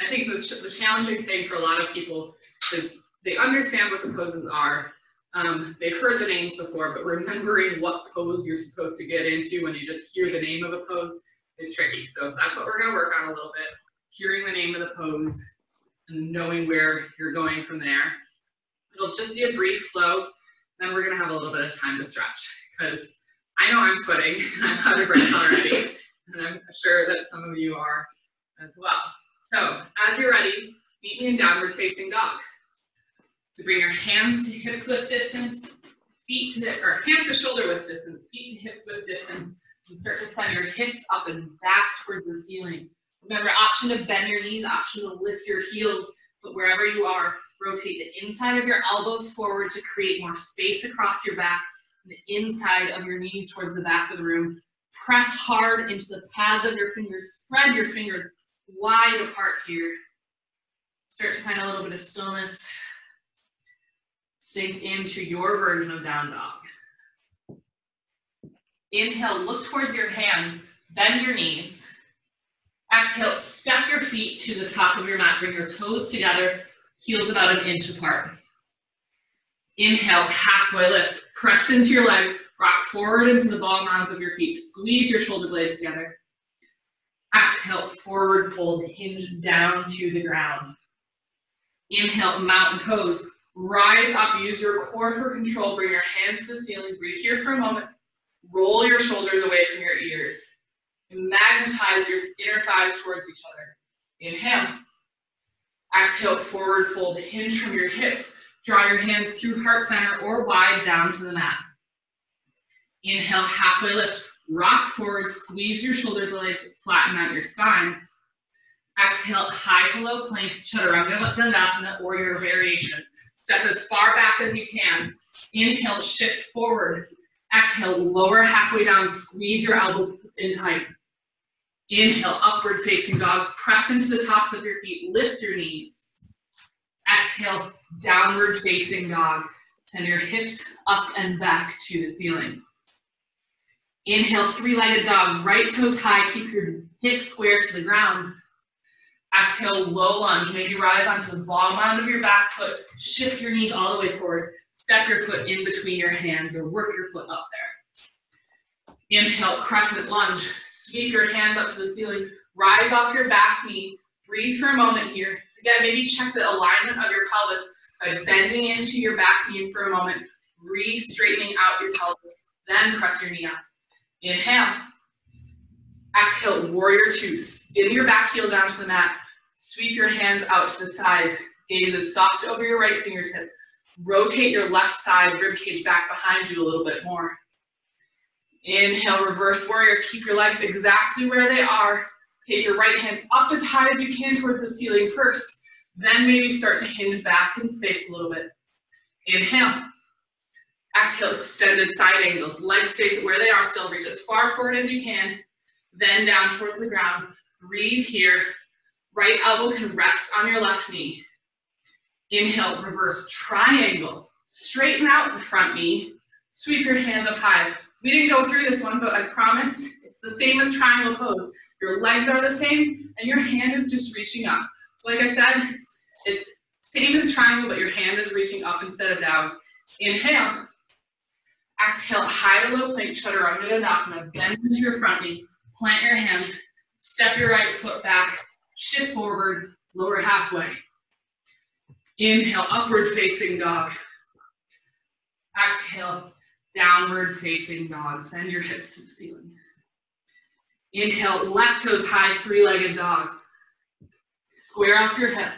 I think the, ch the challenging thing for a lot of people is they understand what the poses are, um, they've heard the names before, but remembering what pose you're supposed to get into when you just hear the name of a pose is tricky. So that's what we're gonna work on a little bit. Hearing the name of the pose and knowing where you're going from there. It'll just be a brief flow, then we're gonna have a little bit of time to stretch because I know I'm sweating, I'm out of breath already, and I'm sure that some of you are as well. So as you're ready, meet me in downward facing dog. To bring your hands to hips width distance, feet to, or hands to shoulder width distance, feet to hips width distance, and start to send your hips up and back towards the ceiling. Remember, option to bend your knees, option to lift your heels, but wherever you are, rotate the inside of your elbows forward to create more space across your back, the inside of your knees towards the back of the room. Press hard into the pads of your fingers, spread your fingers wide apart here. Start to find a little bit of stillness sink into your version of down dog. Inhale, look towards your hands, bend your knees. Exhale, step your feet to the top of your mat, bring your toes together, heels about an inch apart. Inhale, halfway lift, press into your legs, rock forward into the ball mounds of your feet, squeeze your shoulder blades together. Exhale, forward fold, hinge down to the ground. Inhale, mountain pose, Rise up, use your core for control, bring your hands to the ceiling, breathe here for a moment, roll your shoulders away from your ears, magnetize your inner thighs towards each other. Inhale. Exhale, forward fold, hinge from your hips, draw your hands through heart center or wide down to the mat. Inhale, halfway lift, rock forward, squeeze your shoulder blades, flatten out your spine. Exhale, high to low plank, chaturanga dandasana or your variation. Step as far back as you can. Inhale, shift forward. Exhale, lower halfway down, squeeze your elbows in tight. Inhale, upward facing dog. Press into the tops of your feet, lift your knees. Exhale, downward facing dog. Send your hips up and back to the ceiling. Inhale, three-legged dog, right toes high, keep your hips square to the ground. Exhale, low lunge, maybe rise onto the bottom end of your back foot, shift your knee all the way forward, step your foot in between your hands or work your foot up there. Inhale, crescent lunge, sweep your hands up to the ceiling, rise off your back knee, breathe for a moment here. Again, maybe check the alignment of your pelvis by bending into your back knee for a moment, re-straightening out your pelvis, then press your knee up. Inhale. Exhale, warrior two. Spin your back heel down to the mat. Sweep your hands out to the sides. Gaze is soft over your right fingertip. Rotate your left side rib cage back behind you a little bit more. Inhale, reverse warrior. Keep your legs exactly where they are. Take your right hand up as high as you can towards the ceiling first. Then maybe start to hinge back in space a little bit. Inhale. Exhale, extended side angles. Legs stay where they are still. Reach as far forward as you can. Then down towards the ground. Breathe here. Right elbow can rest on your left knee. Inhale, reverse triangle. Straighten out the front knee. Sweep your hands up high. We didn't go through this one, but I promise it's the same as triangle pose. Your legs are the same, and your hand is just reaching up. Like I said, it's, it's same as triangle, but your hand is reaching up instead of down. Inhale. Exhale, high low plank, chaturanga dandasana. Bend into your front knee. Plant your hands. Step your right foot back. Shift forward, lower halfway. Inhale, upward facing dog. Exhale, downward facing dog. Send your hips to the ceiling. Inhale, left toes high, three-legged dog. Square off your hip.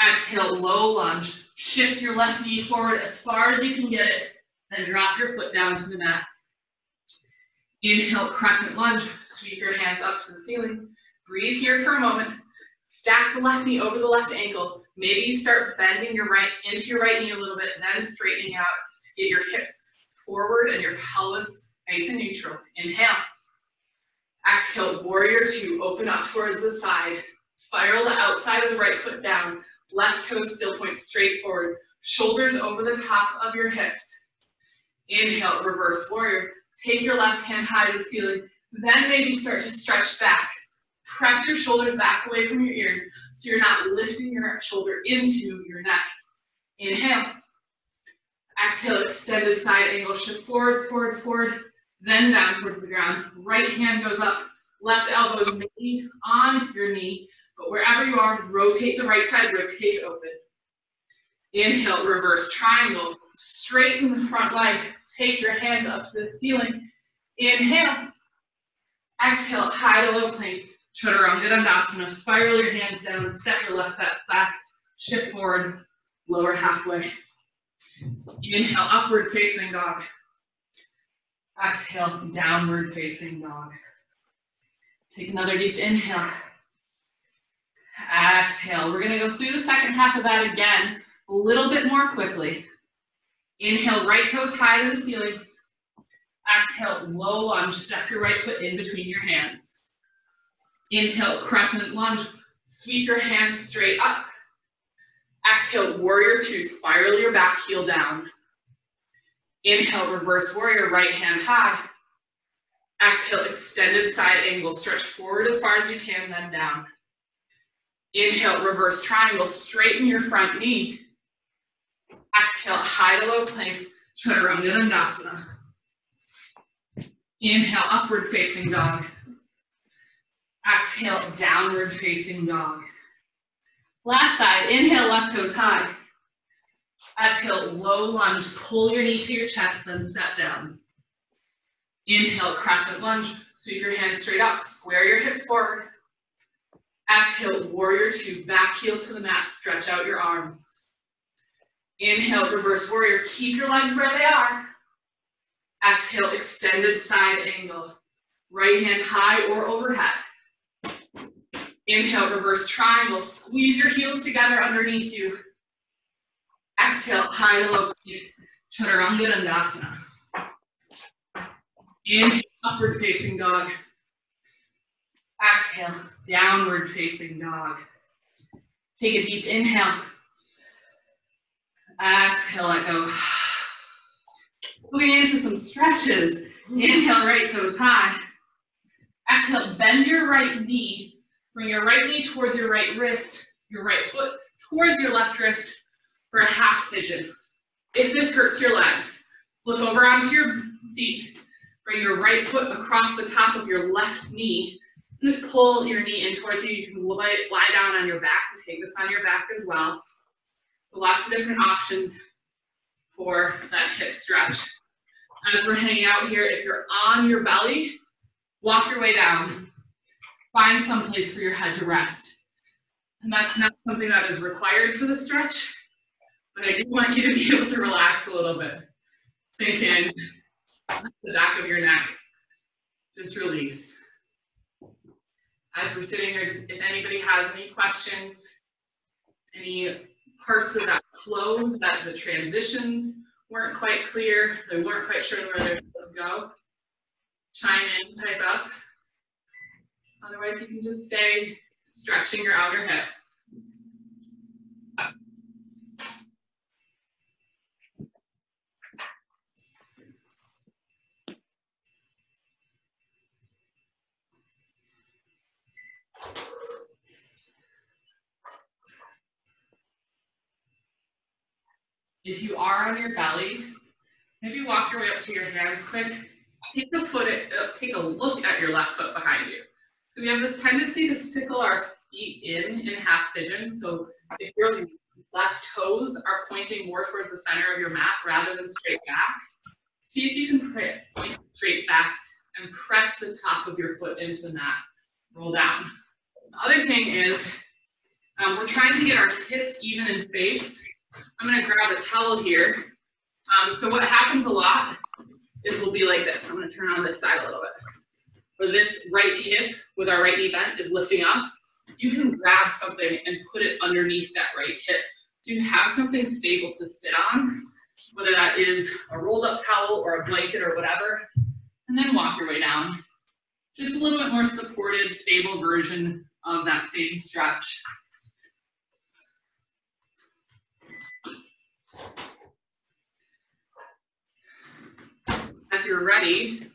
Exhale, low lunge. Shift your left knee forward as far as you can get it, then drop your foot down to the mat. Inhale, crescent lunge. Sweep your hands up to the ceiling. Breathe here for a moment. Stack the left knee over the left ankle. Maybe you start bending your right into your right knee a little bit, then straightening out to get your hips forward and your pelvis nice and neutral. Inhale. Exhale, warrior two, open up towards the side. Spiral the outside of the right foot down. Left toe still points straight forward. Shoulders over the top of your hips. Inhale, reverse warrior. Take your left hand high to the ceiling. Then maybe start to stretch back. Press your shoulders back away from your ears so you're not lifting your shoulder into your neck. Inhale. Exhale, extended side angle. Shift forward, forward, forward, then down towards the ground. Right hand goes up. Left elbow is maybe on your knee, but wherever you are, rotate the right side rib cage open. Inhale, reverse triangle. Straighten the front leg. Take your hands up to the ceiling. Inhale. Exhale, high to low plank. Chaturanga Dandasana. Spiral your hands down. Step your left foot back. Shift forward. Lower halfway. Inhale, upward facing dog. Exhale, downward facing dog. Take another deep inhale. Exhale. We're going to go through the second half of that again, a little bit more quickly. Inhale, right toes high to the ceiling. Exhale, low lunge. Step your right foot in between your hands. Inhale, crescent lunge. Sweep your hands straight up. Exhale, warrior two. Spiral your back heel down. Inhale, reverse warrior, right hand high. Exhale, extended side angle. Stretch forward as far as you can, then down. Inhale, reverse triangle. Straighten your front knee. Exhale, high to low plank, chaturanga dandasana. Inhale, upward facing dog. Exhale, downward facing dog. Last side, inhale, left toes high. Exhale, low lunge, pull your knee to your chest, then step down. Inhale, crescent lunge, sweep your hands straight up, square your hips forward. Exhale, warrior two, back heel to the mat, stretch out your arms. Inhale, reverse warrior. Keep your legs where they are. Exhale, extended side angle. Right hand high or overhead. Inhale, reverse triangle. Squeeze your heels together underneath you. Exhale, high low chaturanga dandasana. Inhale, upward facing dog. Exhale, downward facing dog. Take a deep inhale. Exhale, let go. Moving into some stretches. Inhale, right toes high. Exhale, bend your right knee. Bring your right knee towards your right wrist, your right foot towards your left wrist for a half pigeon. If this hurts your legs, flip over onto your seat. Bring your right foot across the top of your left knee. And just pull your knee in towards you. You can lie, lie down on your back and take this on your back as well. So lots of different options for that hip stretch. As we're hanging out here, if you're on your belly, walk your way down. Find some place for your head to rest. And that's not something that is required for the stretch, but I do want you to be able to relax a little bit. Sink in the back of your neck. Just release. As we're sitting here, if anybody has any questions, any parts of that flow, that the transitions weren't quite clear, they weren't quite sure where they're supposed to go, chime in, pipe up. Otherwise, you can just stay stretching your outer hip. If you are on your belly, maybe walk your way up to your hands quick. Take a foot, at, uh, take a look at your left foot behind you. So we have this tendency to sickle our feet in in half pigeon. So if your left toes are pointing more towards the center of your mat rather than straight back, see if you can point straight back and press the top of your foot into the mat. Roll down. The other thing is um, we're trying to get our hips even in space. I'm gonna grab a towel here. Um, so what happens a lot is we'll be like this. I'm gonna turn on this side a little bit. Where this right hip with our right knee bent is lifting up, you can grab something and put it underneath that right hip. So you have something stable to sit on, whether that is a rolled up towel or a blanket or whatever, and then walk your way down. Just a little bit more supported, stable version of that same stretch. As you're ready,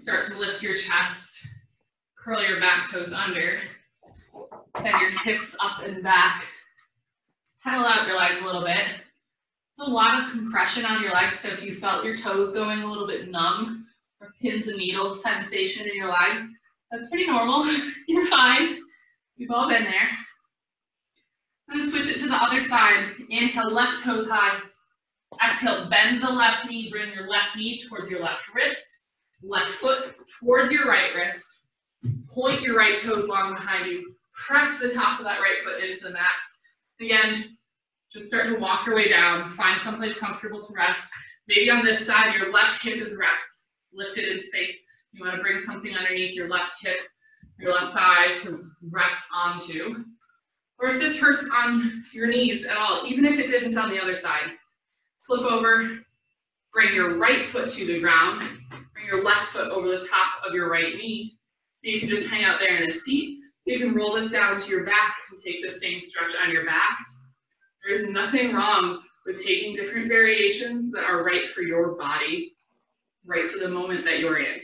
start to lift your chest, curl your back toes under, send your hips up and back, pedal out your legs a little bit. It's a lot of compression on your legs, so if you felt your toes going a little bit numb or pins and needles sensation in your leg, that's pretty normal. You're fine. We've all been there. Then switch it to the other side. Inhale, left toes high. Exhale, bend the left knee, bring your left knee towards your left wrist, left foot towards your right wrist. Point your right toes long behind you. Press the top of that right foot into the mat. Again, just start to walk your way down. Find someplace comfortable to rest. Maybe on this side, your left hip is wrapped, lifted in space. You want to bring something underneath your left hip, your left thigh to rest onto. Or if this hurts on your knees at all, even if it didn't on the other side, flip over, bring your right foot to the ground, bring your left foot over the top of your right knee. You can just hang out there in a seat. You can roll this down to your back and take the same stretch on your back. There's nothing wrong with taking different variations that are right for your body, right for the moment that you're in.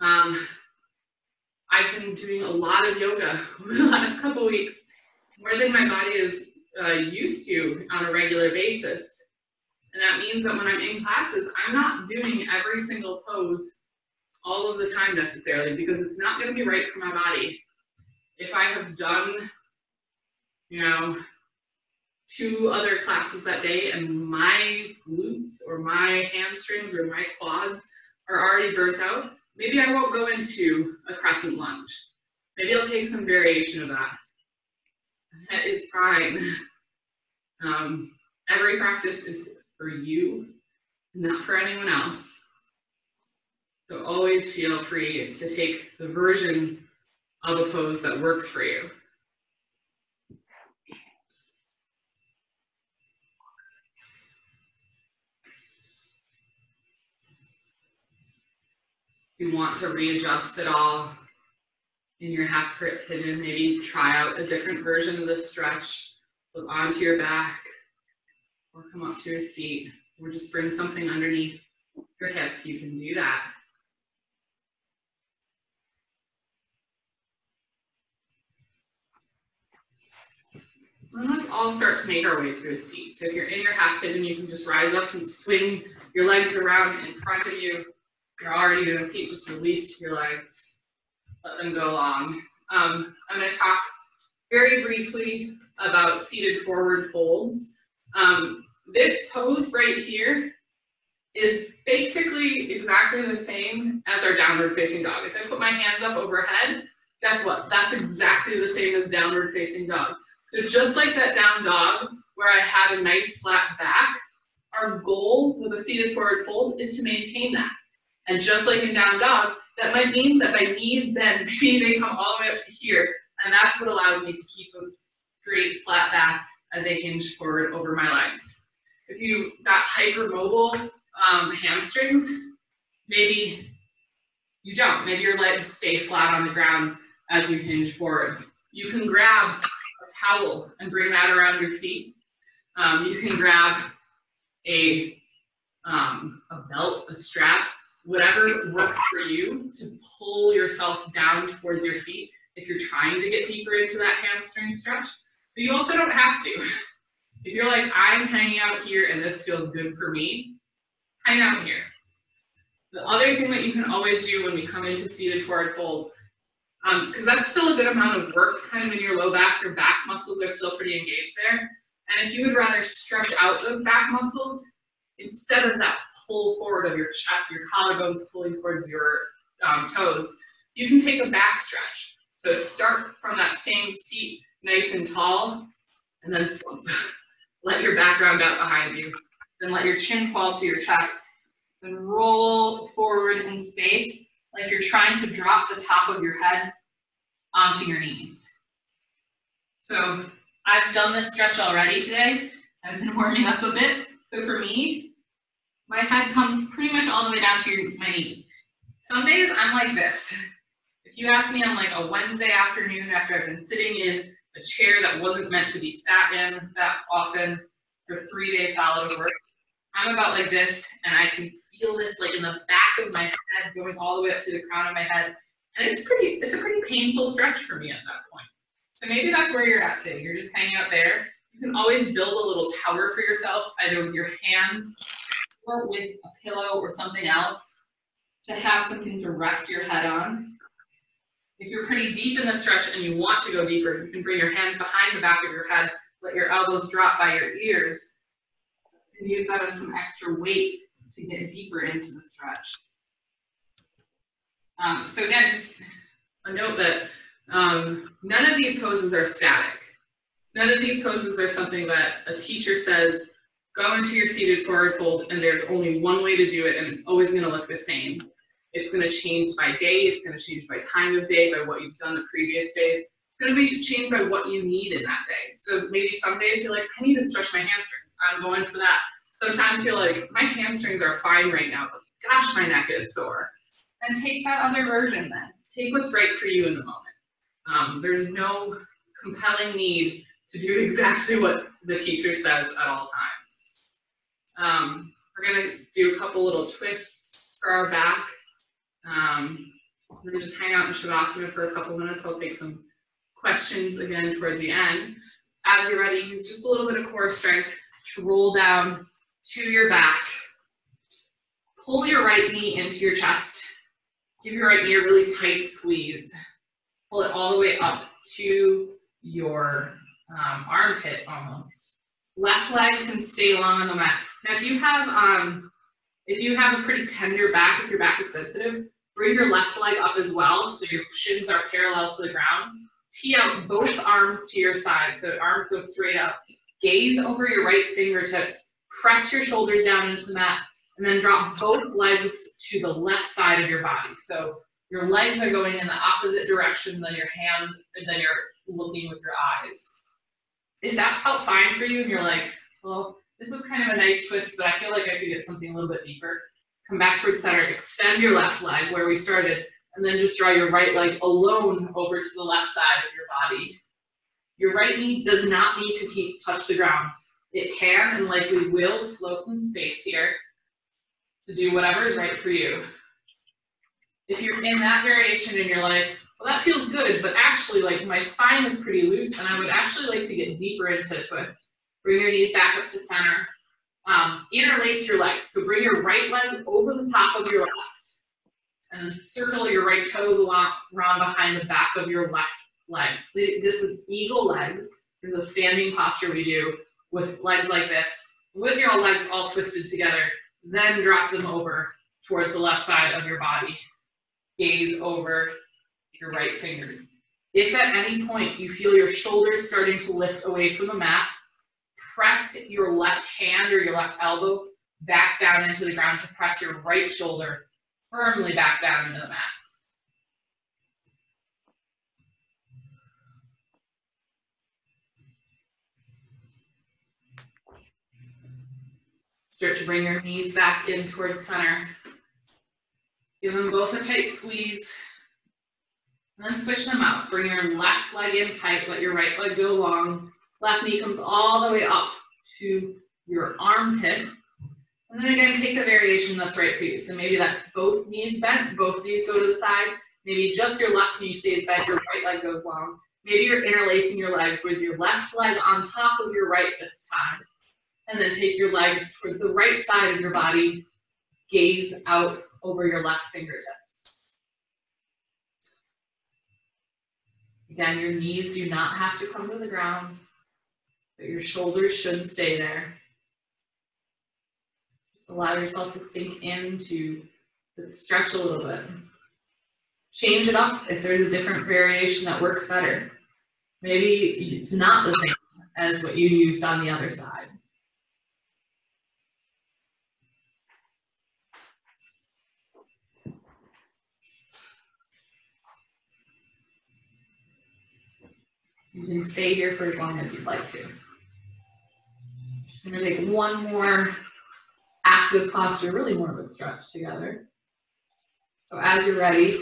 Um, I've been doing a lot of yoga over the last couple weeks more than my body is uh, used to on a regular basis. And that means that when I'm in classes, I'm not doing every single pose all of the time necessarily because it's not going to be right for my body. If I have done, you know, two other classes that day and my glutes or my hamstrings or my quads are already burnt out, maybe I won't go into a crescent lunge. Maybe I'll take some variation of that is fine. Um, every practice is for you, not for anyone else. So always feel free to take the version of a pose that works for you. If you want to readjust it all in your half pigeon, maybe try out a different version of this stretch. Look onto your back, or come up to a seat or just bring something underneath your hip. You can do that. And let's all start to make our way to a seat. So if you're in your half pigeon, you can just rise up and swing your legs around in front of you. You're already in a seat, just release your legs. Let them go long. Um, I'm going to talk very briefly about seated forward folds. Um, this pose right here is basically exactly the same as our downward facing dog. If I put my hands up overhead, guess what? That's exactly the same as downward facing dog. So just like that down dog, where I had a nice flat back, our goal with a seated forward fold is to maintain that. And just like in down dog, that might mean that my knees bend, maybe they come all the way up to here, and that's what allows me to keep those straight, flat back as I hinge forward over my legs. If you've got hypermobile um, hamstrings, maybe you don't. Maybe your legs stay flat on the ground as you hinge forward. You can grab a towel and bring that around your feet. Um, you can grab a, um, a belt, a strap, whatever works for you to pull yourself down towards your feet if you're trying to get deeper into that hamstring stretch. But you also don't have to. If you're like, I'm hanging out here and this feels good for me, hang out here. The other thing that you can always do when we come into seated forward folds because um, that's still a good amount of work kind of in your low back. Your back muscles are still pretty engaged there. And if you would rather stretch out those back muscles, instead of that pull forward of your chest, your collarbones pulling towards your um, toes, you can take a back stretch. So start from that same seat nice and tall, and then slump. let your back round out behind you. Then let your chin fall to your chest. Then roll forward in space like you're trying to drop the top of your head onto your knees. So I've done this stretch already today. I've been warming up a bit. So for me, my head comes pretty much all the way down to your, my knees. Some days I'm like this. If you ask me on like a Wednesday afternoon after I've been sitting in a chair that wasn't meant to be sat in that often for three days solid of work, I'm about like this and I can feel this like in the back of my head going all the way up to the crown of my head. And it's pretty, it's a pretty painful stretch for me at that point. So maybe that's where you're at today. You're just hanging out there. You can always build a little tower for yourself, either with your hands or with a pillow or something else to have something to rest your head on. If you're pretty deep in the stretch and you want to go deeper, you can bring your hands behind the back of your head, let your elbows drop by your ears, and use that as some extra weight to get deeper into the stretch. Um, so again, just a note that um, none of these poses are static. None of these poses are something that a teacher says, go into your seated forward fold and there's only one way to do it and it's always gonna look the same. It's gonna change by day, it's gonna change by time of day, by what you've done the previous days. It's gonna be changed by what you need in that day. So maybe some days you're like, I need to stretch my hamstrings. I'm going for that sometimes you're like, my hamstrings are fine right now, but gosh, my neck is sore. And take that other version then. Take what's right for you in the moment. Um, there's no compelling need to do exactly what the teacher says at all times. Um, we're gonna do a couple little twists for our back. Um, we're gonna just hang out in Shavasana for a couple minutes. I'll take some questions again towards the end. As you're ready, use just a little bit of core strength to roll down to your back. Pull your right knee into your chest. Give your right knee a really tight squeeze. Pull it all the way up to your um, armpit almost. Left leg can stay long on the mat. Now if you have um, if you have a pretty tender back, if your back is sensitive, bring your left leg up as well so your shins are parallel to the ground. Tee out both arms to your side so arms go straight up. Gaze over your right fingertips press your shoulders down into the mat, and then drop both legs to the left side of your body. So your legs are going in the opposite direction than your hand, and then you're looking with your eyes. If that felt fine for you and you're like, well, this is kind of a nice twist, but I feel like I could get something a little bit deeper, come back towards center, extend your left leg where we started, and then just draw your right leg alone over to the left side of your body. Your right knee does not need to touch the ground. It can and likely will float in space here to do whatever is right for you. If you're in that variation and you're like, well, that feels good, but actually, like, my spine is pretty loose, and I would actually like to get deeper into a twist. Bring your knees back up to center. Um, interlace your legs. So bring your right leg over the top of your left, and then circle your right toes along, around behind the back of your left legs. This is eagle legs. There's a standing posture we do with legs like this, with your legs all twisted together. Then drop them over towards the left side of your body. Gaze over your right fingers. If at any point you feel your shoulders starting to lift away from the mat, press your left hand or your left elbow back down into the ground to press your right shoulder firmly back down into the mat. Start to bring your knees back in towards center. Give them both a tight squeeze. And then switch them out. Bring your left leg in tight, let your right leg go long. Left knee comes all the way up to your armpit. And then again, take the variation that's right for you. So maybe that's both knees bent, both knees go to the side. Maybe just your left knee stays bent, your right leg goes long. Maybe you're interlacing your legs with your left leg on top of your right this time. And then take your legs towards the right side of your body, gaze out over your left fingertips. Again, your knees do not have to come to the ground, but your shoulders should stay there. Just allow yourself to sink in to stretch a little bit. Change it up if there's a different variation that works better. Maybe it's not the same as what you used on the other side. You can stay here for as long as you'd like to. Just gonna take one more active posture, really more of a stretch together. So as you're ready,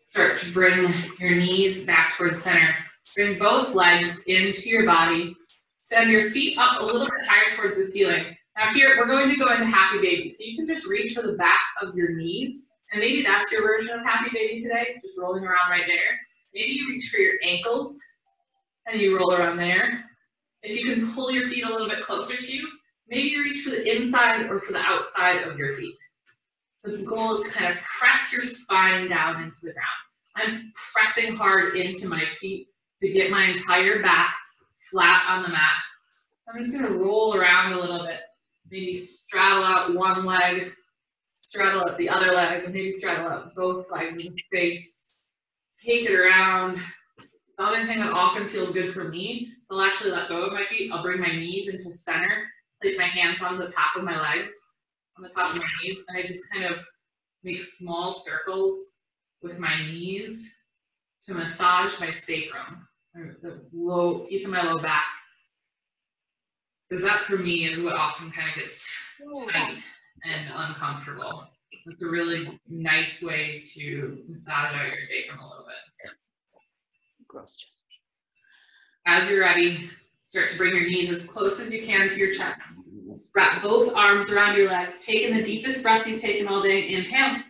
start to bring your knees back towards center. Bring both legs into your body. Send your feet up a little bit higher towards the ceiling. Now here, we're going to go into happy baby. So you can just reach for the back of your knees. And maybe that's your version of happy baby today, just rolling around right there. Maybe you reach for your ankles and you roll around there. If you can pull your feet a little bit closer to you, maybe you reach for the inside or for the outside of your feet. The goal is to kind of press your spine down into the ground. I'm pressing hard into my feet to get my entire back flat on the mat. I'm just gonna roll around a little bit. Maybe straddle out one leg, straddle out the other leg, and maybe straddle out both legs in space. Take it around, the other thing that often feels good for me is I'll actually let go of my feet. I'll bring my knees into center, place my hands on the top of my legs, on the top of my knees, and I just kind of make small circles with my knees to massage my sacrum, the low piece of my low back. Because that for me is what often kind of gets tight and uncomfortable. It's a really nice way to massage out your sacrum a little bit. As you're ready, start to bring your knees as close as you can to your chest. Wrap both arms around your legs. Take in the deepest breath you've taken all day. Inhale.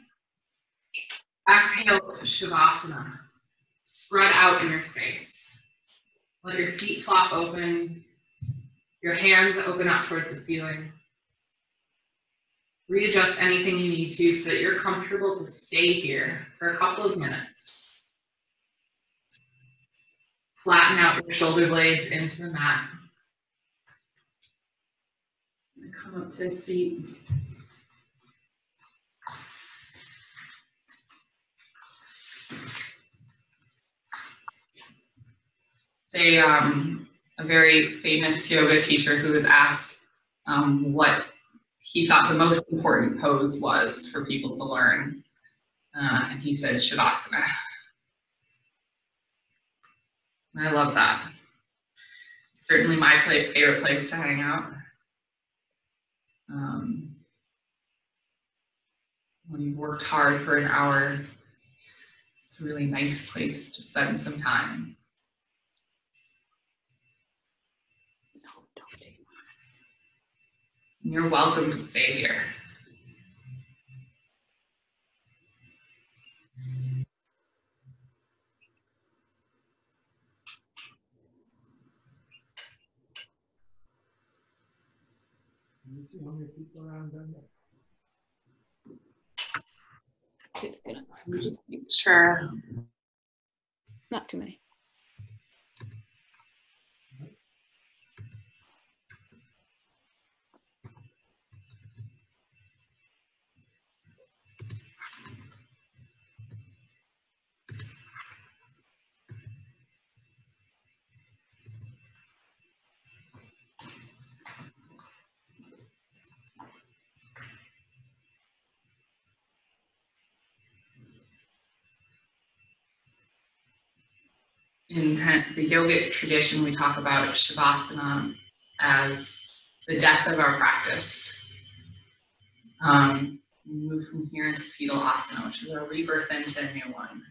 Exhale, Shavasana. Spread out in your space. Let your feet flop open. Your hands open up towards the ceiling. Readjust anything you need to so that you're comfortable to stay here for a couple of minutes. Flatten out your shoulder blades into the mat. Come up to a seat. Say um, a very famous yoga teacher who was asked um, what he thought the most important pose was for people to learn. Uh, and he said Shavasana. I love that. Certainly my favorite place to hang out. Um, when you've worked hard for an hour, it's a really nice place to spend some time. You're welcome to stay here. How many people around down there? It's good. Just make sure. Not too many. In kind of the yogic tradition, we talk about shavasana as the death of our practice. Um, move from here into fetal asana, which is our rebirth into a new one.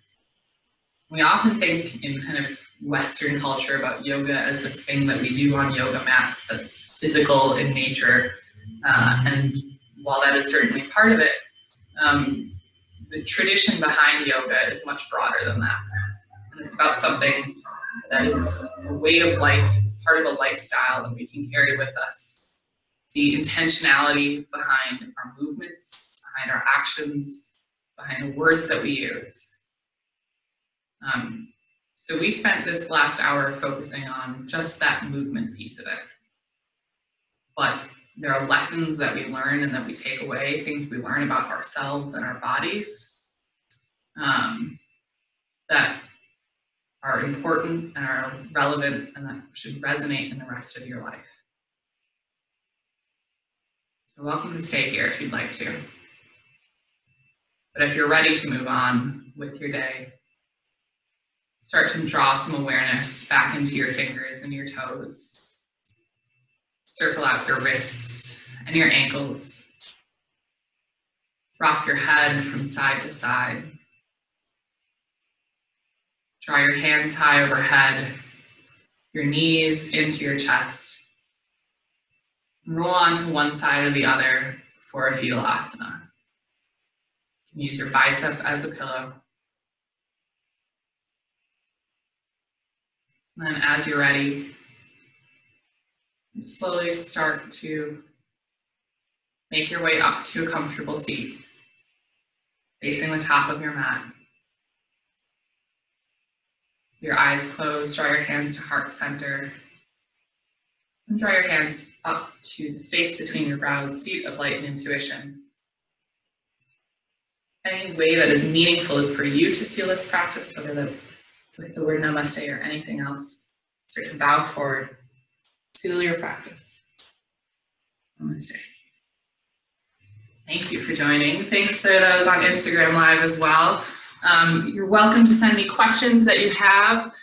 We often think in kind of Western culture about yoga as this thing that we do on yoga mats that's physical in nature. Uh, and while that is certainly part of it, um, the tradition behind yoga is much broader than that and it's about something that is a way of life, it's part of a lifestyle that we can carry with us. The intentionality behind our movements, behind our actions, behind the words that we use. Um, so we spent this last hour focusing on just that movement piece of it. But there are lessons that we learn and that we take away, things we learn about ourselves and our bodies um, that are important and are relevant and that should resonate in the rest of your life. You're welcome to stay here if you'd like to. But if you're ready to move on with your day, start to draw some awareness back into your fingers and your toes. Circle out your wrists and your ankles. Rock your head from side to side. Draw your hands high overhead, your knees into your chest. Roll onto one side or the other for a fetal asana. You can use your bicep as a pillow. And then as you're ready, slowly start to make your way up to a comfortable seat, facing the top of your mat your eyes closed, draw your hands to heart center. And draw your hands up to the space between your brows, seat of light and intuition. Any way that is meaningful for you to seal this practice, whether that's with the word namaste or anything else, start to bow forward, seal your practice. Namaste. Thank you for joining. Thanks for those on Instagram Live as well. Um, you're welcome to send me questions that you have